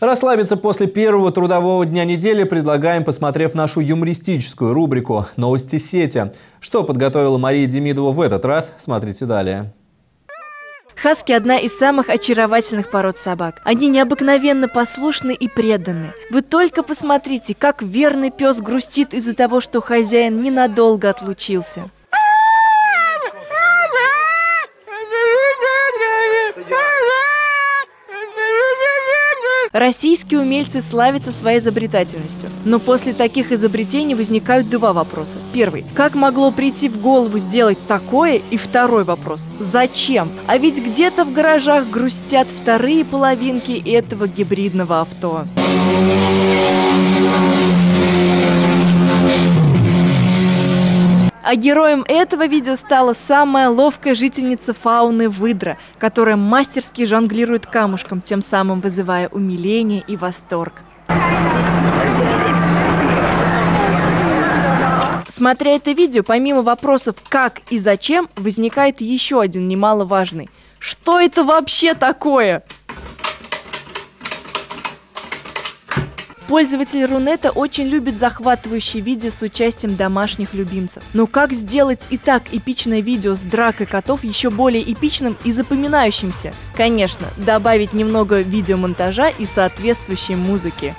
Расслабиться после первого трудового дня недели предлагаем, посмотрев нашу юмористическую рубрику «Новости сети». Что подготовила Мария Демидова в этот раз, смотрите далее. Хаски – одна из самых очаровательных пород собак. Они необыкновенно послушны и преданы. Вы только посмотрите, как верный пес грустит из-за того, что хозяин ненадолго отлучился. Российские умельцы славятся своей изобретательностью. Но после таких изобретений возникают два вопроса. Первый. Как могло прийти в голову сделать такое? И второй вопрос. Зачем? А ведь где-то в гаражах грустят вторые половинки этого гибридного авто. А героем этого видео стала самая ловкая жительница фауны выдра, которая мастерски жонглирует камушком, тем самым вызывая умиление и восторг. Смотря это видео, помимо вопросов «как» и «зачем», возникает еще один немаловажный. Что это вообще такое? Пользователи Рунета очень любят захватывающие видео с участием домашних любимцев. Но как сделать и так эпичное видео с дракой котов еще более эпичным и запоминающимся? Конечно, добавить немного видеомонтажа и соответствующей музыки.